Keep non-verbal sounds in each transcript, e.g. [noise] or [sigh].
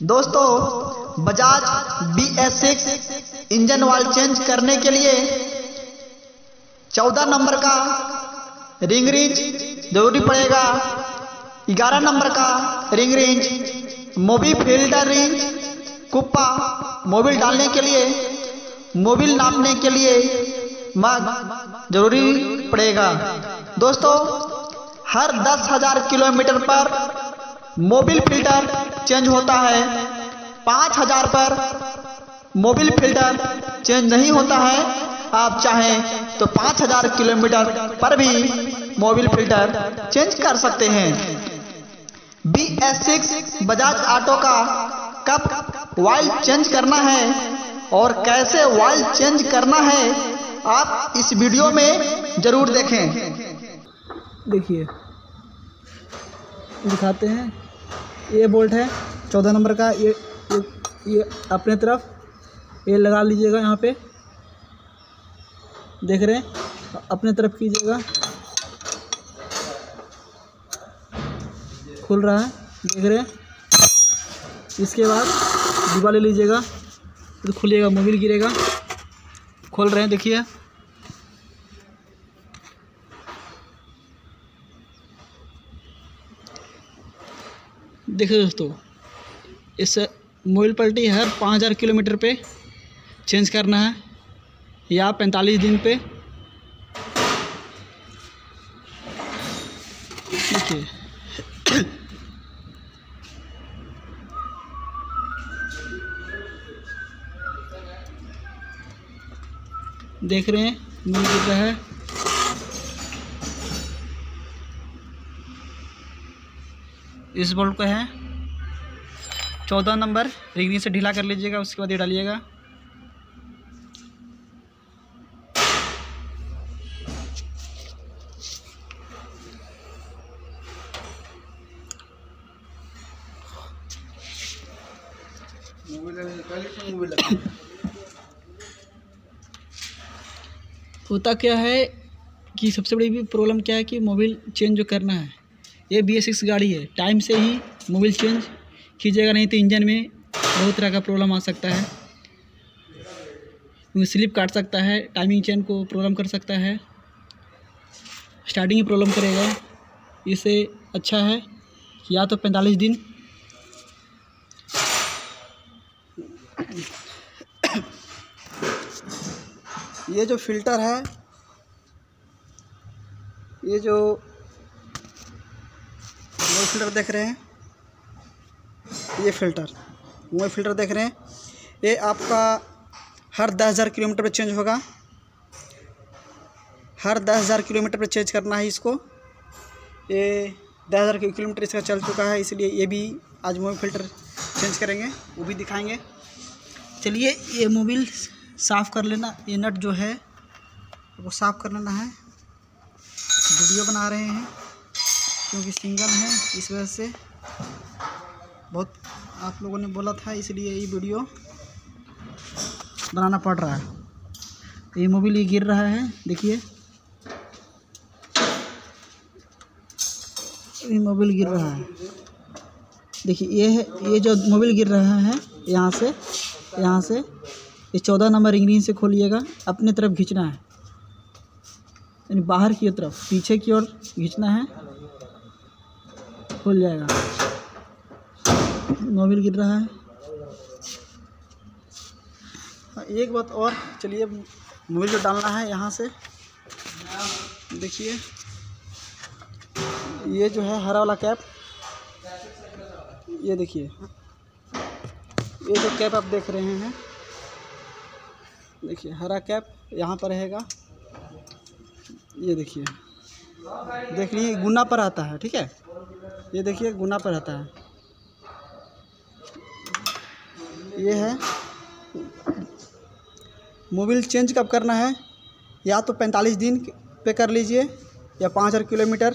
दोस्तों, Bajaj B S six engine वाल change करने के लिए चौदह नंबर का रिंग रेंज ज़रूरी पड़ेगा। ग्यारह नंबर का ring wrench Mobil filter wrench, कुप्पा मोबिल डालने के लिए, मोबिल नापने के लिए मग ज़रूरी पड़ेगा। दोस्तों, हर दस हज़ार किलोमीटर पर मोबिल फ़िल्टर चेंज होता है। पाँच हज़ार पर मोबिल फ़िल्टर चेंज नहीं होता है। आप चाहें तो पाँच हज़ार किलोमीटर पर भी मोबिल फ़िल्टर चेंज कर सकते हैं। B S six Bajaj auto का कब वाइल चेंज करना है और कैसे वाइल चेंज करना है, आप इस वीडियो में ज़रूर देखें। देखिए, दिखाते हैं। ये बोल्ट है। चौदह नंबर का ये ये, ये अपने तरफ़ ये लगा लीजिएगा यहाँ पे। देख रहे हैं? अपने तरफ़ कीजिएगा। खुल रहा है देख रहे हैं? इसके बाद डिब्बा ले लीजिएगा फिर खुलिएगा मोबिल गिरेगा। खोल रहे हैं देखिए। देखिए दोस्तों इस मोबिल पल्टी हर पाँच हज़ार किलोमीटर पे चेंज करना है, या पैंतालीस दिन पे। देखिए। देख रहे हैं मिल रहा है। इस बोल्ट को है। चौदह नंबर, रिंगनी से ढीला कर लीजिएगा, उसके बाद ये डालिएगा। होता क्या है कि सबसे बड़ी भी प्रॉब्लम क्या है कि मोबाइल चेंज जो करना है, ये बी एस गाड़ी है टाइम से ही मोबाइल चेंज कीजिएगा, नहीं तो इंजन में बहुत तरह का प्रॉब्लम आ सकता है। स्लिप काट सकता है टाइमिंग चेन को प्रॉब्लम कर सकता है। स्टार्टिंग ही प्रॉब्लम करेगा। इसे अच्छा है या तो पैंतालीस दिन। ये जो फ़िल्टर है, ये जो फ़िल्टर देख रहे हैं ये फ़िल्टर, वो फ़िल्टर देख रहे हैं। ये आपका हर दस हज़ार किलोमीटर पर चेंज होगा। हर दस हज़ार किलोमीटर पर चेंज करना है इसको। ये दस हज़ार किलोमीटर इसका चल चुका है, इसलिए ये भी आज मोबाइल फ़िल्टर चेंज करेंगे, वो भी दिखाएँगे। चलिए, ये मोबिल साफ़ कर लेना, ये नट जो है, वो साफ़ कर लेना है। वीडियो बना रहे हैं, क्योंकि सिंगल है, इस वजह से बहुत आप लोगों ने बोला था, इसलिए ये वीडियो बनाना पड़ रहा है। ये मोबिल ये गिर रहा है, देखिए। ये मोबिल गिर रहा है। देखिए, ये है, ये जो मोबिल गिर रहा है, यहाँ से यहाँ से, ये चौदह नंबर इंग्रीन से खोलिएगा, अपने तरफ़ खींचना है। यानी बाहर की तरफ़, पीछे की ओर खींचना है, खुल जाएगा। मोबिल गिर रहा है। एक बात और, चलिए मोबिल जो डालना है यहाँ से। देखिए, ये जो है हरा वाला कैप। ये देखिए, ये जो कैप आप देख रहे हैं, देखिए, हरा कैप यहाँ पर रहेगा। ये देखिए, देख लीजिए, गुना पर आता है, ठीक है? ये देखिए, गुना पर आता है। ये है। मोबिल चेंज कब करना है? या तो पैंतालीस दिन पे कर लीजिए, या पाँच हज़ार किलोमीटर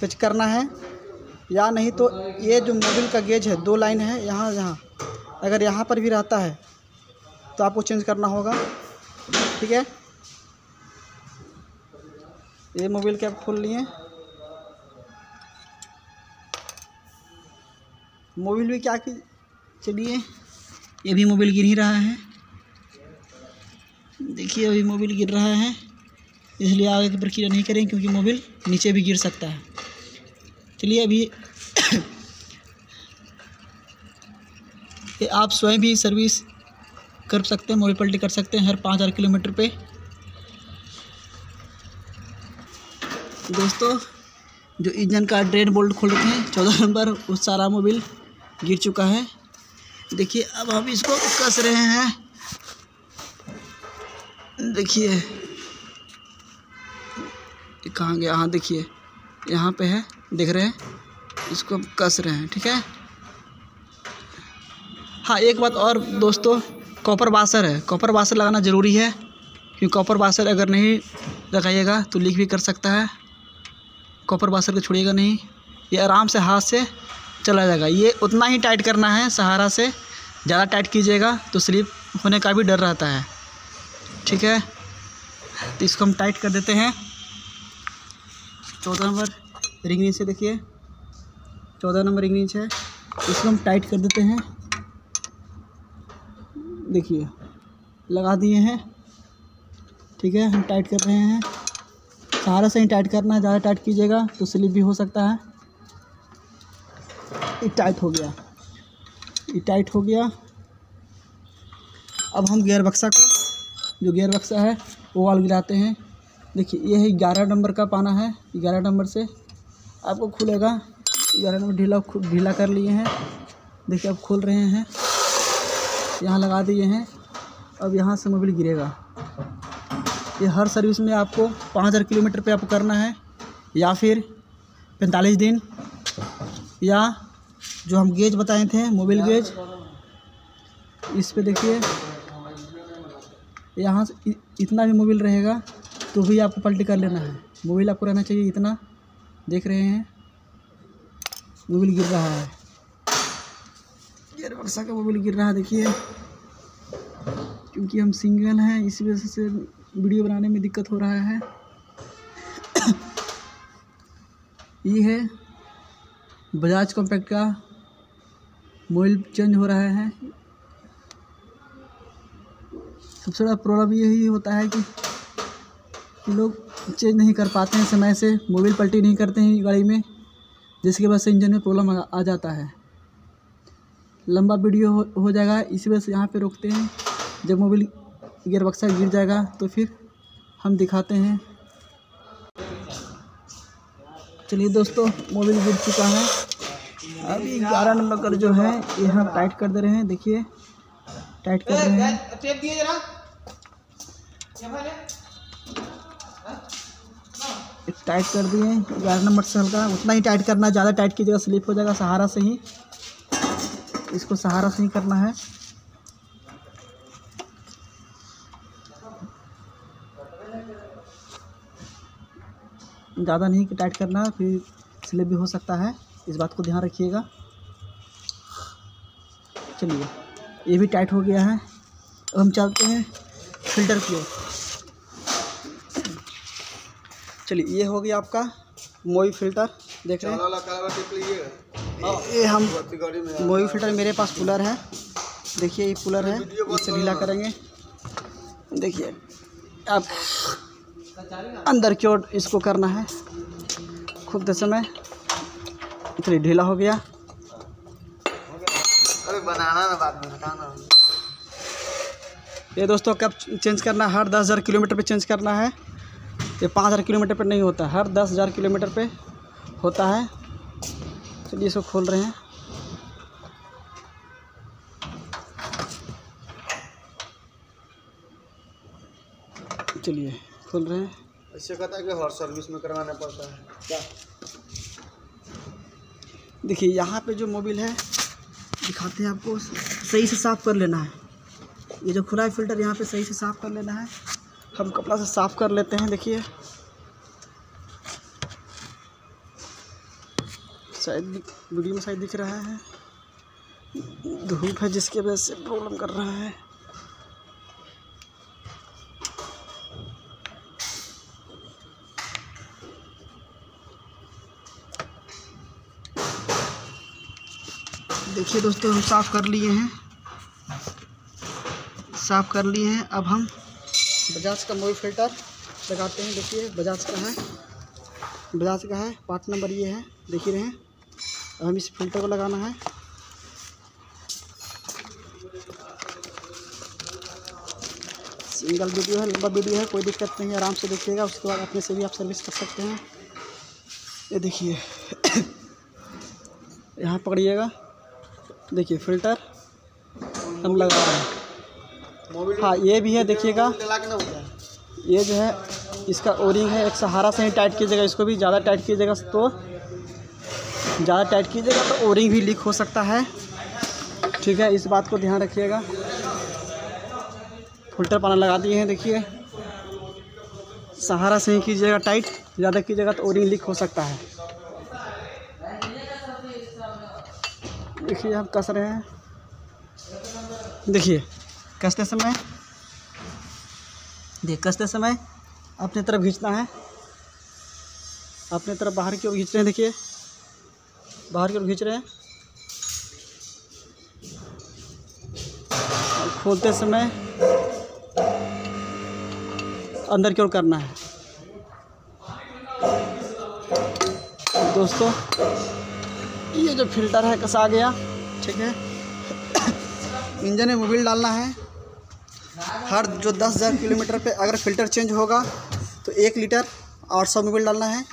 पे करना है, या नहीं तो ये जो मोबिल का गेज है, दो लाइन है, यहाँ यहाँ। अगर यहाँ पर भी रहता है तो आपको चेंज करना होगा। ठीक है? ये मोबिल कैप खोल लिए। मोबिल भी क्या कि चलिए, ये भी मोबिल गिर ही रहा है। देखिए, अभी मोबिल गिर रहा है, इसलिए आगे की प्रक्रिया नहीं करें, क्योंकि मोबिल नीचे भी गिर सकता है। चलिए, अभी आप स्वयं भी सर्विस कर सकते हैं, मोबाइल पल्टी कर सकते हैं, हर पाँच हज़ार किलोमीटर पे। दोस्तों, जो इंजन का ड्रेन बोल्ट खोल रखे हैं, चौदह नंबर, वो सारा मोबिल गिर चुका है। देखिए, अब हम इसको कस रहे हैं। देखिए कहाँ गया? हाँ देखिए, यहाँ पे है, देख रहे हैं? इसको हम कस रहे हैं, ठीक है? हाँ एक बात और, दोस्तों, कॉपर वाशर है। कॉपर वाशर लगाना ज़रूरी है, क्योंकि कॉपर वाशर अगर नहीं लगाइएगा तो लीक भी कर सकता है। कॉपर वाशर को छोड़िएगा नहीं। ये आराम से हाथ से चला जाएगा। ये उतना ही टाइट करना है सहारा से। ज़्यादा टाइट कीजिएगा तो स्लिप होने का भी डर रहता है। ठीक है? तो इसको हम टाइट कर देते हैं। चौदह नंबर रिंग नीचे देखिए। चौदह नंबर रिंग नीचे। है इसको हम टाइट कर देते हैं। देखिए, लगा दिए हैं। ठीक है? हम टाइट कर रहे हैं। सहारा से ही टाइट करना है। ज़्यादा टाइट कीजिएगा तो स्लिप भी हो सकता है। ये टाइट हो गया। ये टाइट हो गया। अब हम गेयर बक्सा को, जो गेयर बक्सा है, वो वाल गिराते हैं। देखिए ये है ग्यारह नंबर का पाना है, ग्यारह नंबर से। आपको खुलेगा। ग्यारह नंबर ढीला ढीला कर लिए हैं। देखिए, अब खोल रहे हैं। यहाँ लगा दिए हैं। अब यहाँ से मोबिल गिरेगा। ये हर सर्विस में आपको पाँच हज़ार किलोमीटर पे आपको करना है, या फिर पैंतालीस दिन, या जो हम गेज बताए थे मोबाइल गेज। इस पे देखिए, यहाँ से इतना भी मोबिल रहेगा तो भी आपको पलटी कर लेना है। मोबाइल आपको रहना चाहिए इतना, देख रहे हैं। मोबिल गिर रहा है। गियर बक्सा का मोबाइल गिर रहा है, देखिए। क्योंकि हम सिंगल हैं, इसी वजह से वीडियो बनाने में दिक्कत हो रहा है। [coughs] ये है बजाज कॉम्पैक्ट का मोबाइल चेंज हो रहा है। सबसे बड़ा प्रॉब्लम यही होता है कि लोग चेंज नहीं कर पाते हैं समय से मोबिल पलटी नहीं करते हैं गाड़ी में जिसकी वजह से इंजन में प्रॉब्लम आ, जाता है। लंबा वीडियो हो, हो जाएगा इसी वजह से यहाँ पे रोकते हैं। जब मोबिल गियर बक्सा गिर जाएगा तो फिर हम दिखाते हैं। चलिए दोस्तों मोबिल गिर चुका है। अभी ग्यारह नंबर का जो है ये हम टाइट कर दे रहे हैं देखिए। टाइट कर रहे हैं। टेप दिए जरा। टाइट कर दिए ग्यारह नंबर से हल्का उतना ही टाइट करना ज़्यादा टाइट कीजिएगा स्लिप हो जाएगा सहारा से ही। इसको सहारा से ही करना है। ज़्यादा नहीं टाइट करना फिर स्लिप भी हो सकता है। इस बात को ध्यान रखिएगा। चलिए ये भी टाइट हो गया है। अब हम चलते हैं फ़िल्टर की ओर। चलिए ये हो गया आपका मोई फ़िल्टर देख रहे हैं। ये हम मोई फ़िल्टर मेरे पास कूलर है। देखिए ये कूलर है। इसे ढीला करेंगे। देखिए आप अंदर की ओर इसको करना है। खुलते समय। चलिए ढीला हो गया। अरे बनाना ना बाद में हटाना ये दोस्तों कब चेंज करना है? हर दस हज़ार किलोमीटर पे चेंज करना है। ये पाँच हज़ार किलोमीटर पे नहीं होता हर दस हज़ार किलोमीटर पे होता है। चलिए इसको खोल रहे हैं। चलिए खोल रहे हैं। ऐसे कहता है कि हर सर्विस में करवाना पड़ता है। क्या? देखिए, यहाँ पे जो मोबिल है, दिखाते हैं आपको, सही से साफ़ कर लेना है। ये जो खुला है फ़िल्टर यहाँ पे सही से साफ़ कर लेना है। हम कपड़ा से साफ़ कर लेते हैं, देखिए। शायद वीडियो में शायद दिख रहा है। धूप है जिसकी वजह से प्रॉब्लम कर रहा है। देखिए दोस्तों, हम साफ़ कर लिए हैं। साफ़ कर लिए हैं। अब हम बजाज का मोबिल फ़िल्टर लगाते हैं। देखिए, बजाज का है। बजाज का है। पार्ट नंबर ये है। देख ही रहे हैं। अब हम इस फ़िल्टर को लगाना है। सिंगल वीडियो है, लंबा वीडियो है। कोई दिक्कत नहीं है। आराम से देखिएगा। उसके बाद अपने से भी आप सर्विस कर सकते हैं। ये देखिए। [coughs] यहाँ पकड़िएगा। देखिए फ़िल्टर हम लगा रहे हैं। हाँ ये भी है, देखिएगा। ये जो है, इसका ओरिंग है, एक सहारा से ही टाइट कीजिएगा, इसको भी ज़्यादा टाइट कीजिएगा तो ज़्यादा टाइट कीजिएगा तो ओरिंग भी लीक हो सकता है। ठीक है, इस बात को ध्यान रखिएगा। फ़िल्टर पाना लगा दिए हैं, देखिए। सहारा से ही कीजिएगा टाइट ज़्यादा कीजिएगा तो ओरिंग लीक हो सकता है। देखिए हम कस रहे हैं। देखिए, कसते समय देख कसते समय अपने तरफ़ खींचना है। अपने तरफ़ बाहर की ओर खींच रहे हैं, देखिए। बाहर की ओर खींच रहे हैं। खोलते समय अंदर की ओर करना है। दोस्तों ये जो फ़िल्टर है, कसा गया? ठीक है। इंजन में मोबिल डालना है। हर जो दस हज़ार किलोमीटर पे अगर फ़िल्टर चेंज होगा तो एक लीटर आठ सौ मोबिल डालना है।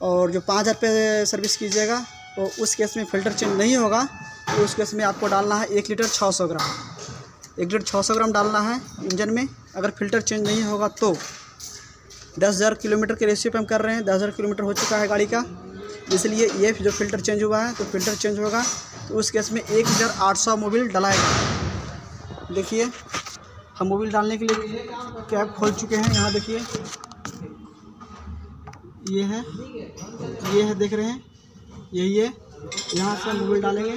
और जो पाँच हज़ार पे सर्विस कीजिएगा तो उस केस में फ़िल्टर चेंज नहीं होगा तो उस केस में आपको डालना है एक लीटर छः सौ ग्राम। एक लीटर छः सौ ग्राम डालना है इंजन में। अगर फ़िल्टर चेंज नहीं होगा तो दस हज़ार किलोमीटर के रेशियो हम कर रहे हैं। दस हज़ार किलोमीटर हो चुका है गाड़ी का। इसलिए ये जो फ़िल्टर चेंज हुआ है तो फ़िल्टर चेंज होगा तो उस केस में एक हज़ार आठ सौ मोबिल डलाएगा। देखिए, हम मोबिल डालने के लिए कैब खोल चुके हैं, यहाँ देखिए। ये है ये है, देख रहे हैं। यही है, यहाँ से मोबिल डालेंगे।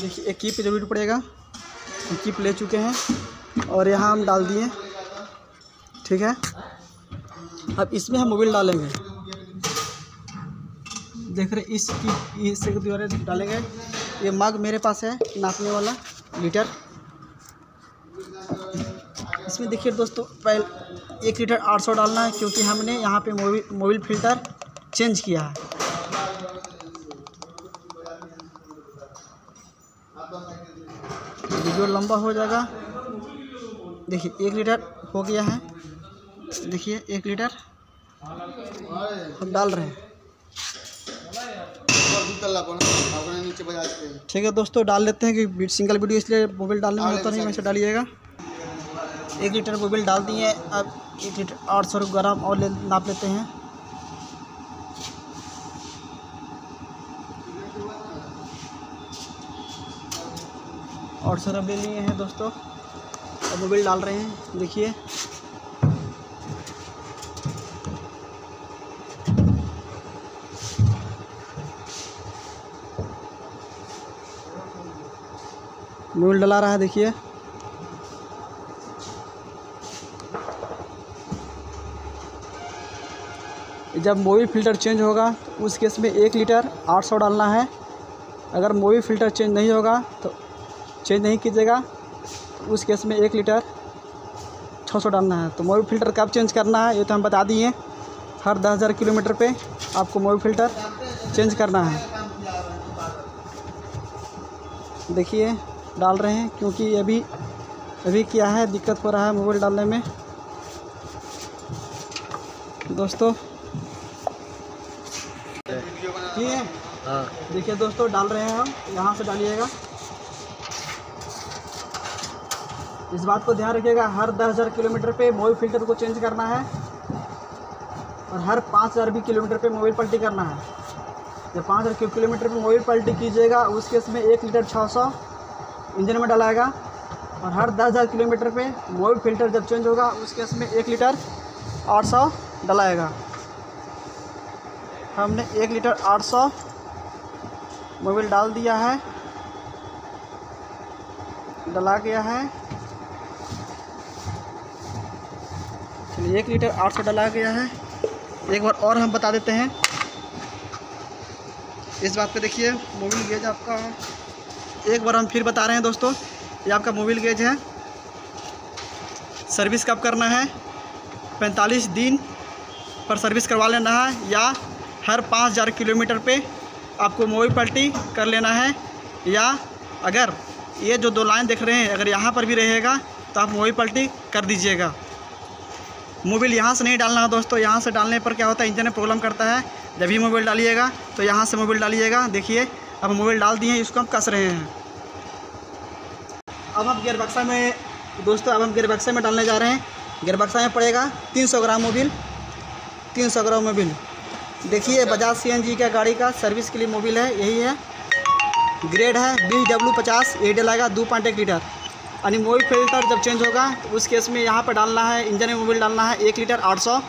देखिए, एक कीप ज़रूर पड़ेगा। हम कीप ले चुके हैं, और यहाँ हम डाल दिए। ठीक है? अब इसमें हम मोबिल डालेंगे। देख रहे इस की इससे द्वारा डालेंगे ये मग मेरे पास है, नापने वाला लीटर। इसमें देखिए दोस्तों, पहले एक लीटर आठ सौ डालना है, क्योंकि हमने यहाँ पे मोबिल मोबिल फ़िल्टर चेंज किया है। वीडियो लंबा हो जाएगा। देखिए, एक लीटर हो गया है। देखिए, एक लीटर हम डाल रहे हैं। तल्ला पर नीचे बजा के ठीक है दोस्तों डाल लेते हैं कि सिंगल वीडियो इसलिए मोबाइल डालने में होता नहीं वैसे डालिएगा। एक लीटर मोबाइल डाल दिए अब एक लीटर आठ सौ ग्राम और ले नाप लेते हैं। आठ सौ ग्राम ले लिए हैं दोस्तों। अब मोबिल डाल रहे हैं देखिए। मोबिल डला रहा है, देखिए। जब मोवी फ़िल्टर चेंज होगा तो उस केस में एक लीटर आठ सौ डालना है। अगर मोवी फ़िल्टर चेंज नहीं होगा तो चेंज नहीं कीजिएगा तो उस केस में एक लीटर छः सौ डालना है। तो मोबिल फ़िल्टर कब चेंज करना है, ये तो हम बता दिए। हर दस हज़ार किलोमीटर पे आपको मोबिल फ़िल्टर चेंज करना है। देखिए डाल रहे हैं क्योंकि अभी अभी क्या है दिक्कत हो रहा है मोबाइल डालने में। दोस्तों ठीक है? हाँ। देखिए दोस्तों डाल रहे हैं हम यहाँ से डालिएगा। इस बात को ध्यान रखिएगा हर दस हज़ार किलोमीटर पे मोबाइल फ़िल्टर को चेंज करना है और हर पाँच हज़ार भी किलोमीटर पे मोबाइल पलटी करना है। जब पाँच हज़ार किलोमीटर पे मोबाइल पलटी कीजिएगा उस केस में एक लीटर छः सौ इंजन में डलाएगा और हर दस हज़ार किलोमीटर पे मोबिल फ़िल्टर जब चेंज होगा, उस केस में एक लीटर आठ सौ डलाएगा। हमने एक लीटर आठ सौ मोबिल डाल दिया है, डला गया है। चलिए, एक लीटर आठ सौ डला गया है। एक बार और हम बता देते हैं। इस बात पे देखिए मोबिल गेज आपका एक बार हम फिर बता रहे हैं दोस्तों, ये आपका मोबिल गेज है। सर्विस कब करना है? पैंतालीस दिन पर सर्विस करवा लेना है या हर पाँच हज़ार किलोमीटर पे आपको मोबिल पल्टी कर लेना है या अगर ये जो दो लाइन देख रहे हैं, अगर यहाँ पर भी रहेगा तो आप मोबिल पल्टी कर दीजिएगा। मोबिल यहाँ से नहीं डालना है दोस्तों, यहाँ से डालने पर क्या होता है, इंजन में प्रॉब्लम करता है। जब भी मोबिल डालिएगा तो यहाँ से मोबिल डालिएगा। देखिए अब मोबिल डाल दिए हैं इसको हम कस रहे हैं। अब हम गियर बक्सा में दोस्तों अब हम गियर बक्से में डालने जा रहे हैं। गियर बक्सा में पड़ेगा 300 ग्राम मोबिल। 300 ग्राम मोबिल। देखिए बजाज सी का गाड़ी का सर्विस के लिए मोबिल है यही है। ग्रेड है बीस डब्ल्यू पचास ए डलाएगा दो पॉइंट एक लीटर। यानी मोबिल फ़िल्टर जब चेंज होगा तो उस केस में यहाँ पर डालना है इंजन में मोबिल डालना है एक लीटर आठ सौ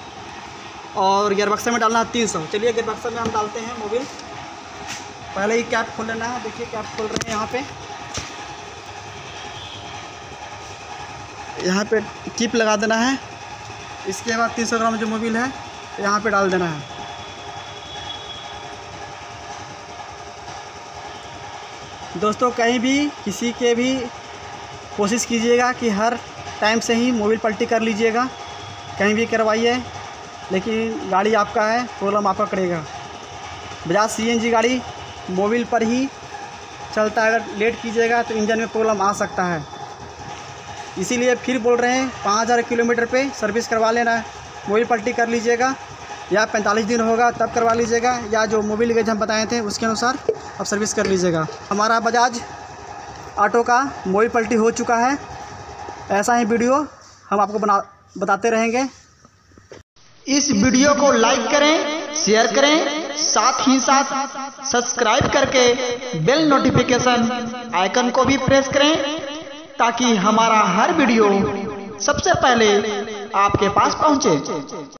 और गियर बक्से में डालना है तीन सौ। चलिए गियर बक्से में हम डालते हैं मोबिल। पहले ही कैप खोल लेना है। देखिए कैप खोल रहे हैं यहाँ पे। यहाँ पे टिप लगा देना है। इसके बाद 300 ग्राम जो मोबिल है, यहाँ पे डाल देना है। दोस्तों, कहीं भी किसी के भी कोशिश कीजिएगा कि हर टाइम से ही मोबिल पल्टी कर लीजिएगा। कहीं भी करवाइए, लेकिन गाड़ी आपका है, प्रॉब्लम आपका करेगा। बजाज सी गाड़ी मोबिल पर ही चलता है। अगर लेट कीजिएगा तो इंजन में प्रॉब्लम आ सकता है। इसीलिए फिर बोल रहे हैं, पाँच हज़ार किलोमीटर पे सर्विस करवा लेना है। मोबिल पल्टी कर लीजिएगा, या पैंतालीस दिन होगा तब करवा लीजिएगा, या जो मोबिल गेज हम बताए थे उसके अनुसार आप सर्विस कर लीजिएगा। हमारा बजाज ऑटो का मोबिल पल्टी हो चुका है। ऐसा ही वीडियो हम आपको बना, बताते रहेंगे। इस वीडियो को लाइक करें, शेयर करें साथ ही साथ सब्सक्राइब करके बेल नोटिफिकेशन आइकन को भी प्रेस करें ताकि हमारा हर वीडियो सबसे पहले आपके पास पहुँचे।